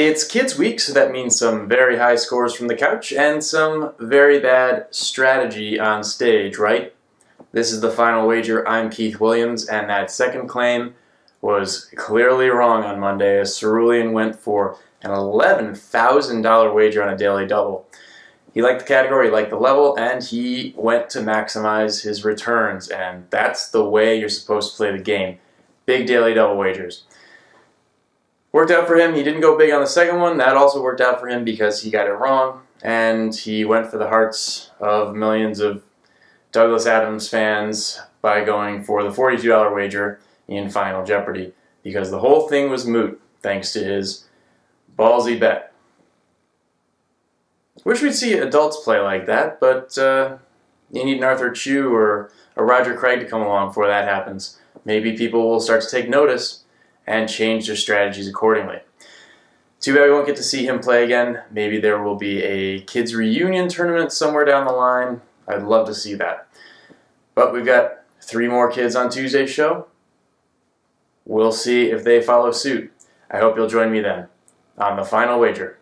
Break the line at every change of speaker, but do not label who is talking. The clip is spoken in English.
It's Kids Week, so that means some very high scores from the couch and some very bad strategy on stage, right? This is the final wager. I'm Keith Williams, and that second claim was clearly wrong on Monday as Cerulean went for an $11,000 wager on a daily double. He liked the category, he liked the level, and he went to maximize his returns, and that's the way you're supposed to play the game. Big daily double wagers. Worked out for him. He didn't go big on the second one. That also worked out for him because he got it wrong, and he went for the hearts of millions of Douglas Adams fans by going for the $42 wager in Final Jeopardy because the whole thing was moot thanks to his ballsy bet. Wish we'd see adults play like that, but uh, you need an Arthur Chu or a Roger Craig to come along before that happens. Maybe people will start to take notice and change their strategies accordingly. Too bad we won't get to see him play again. Maybe there will be a kids reunion tournament somewhere down the line. I'd love to see that. But we've got three more kids on Tuesday's show. We'll see if they follow suit. I hope you'll join me then on the final wager.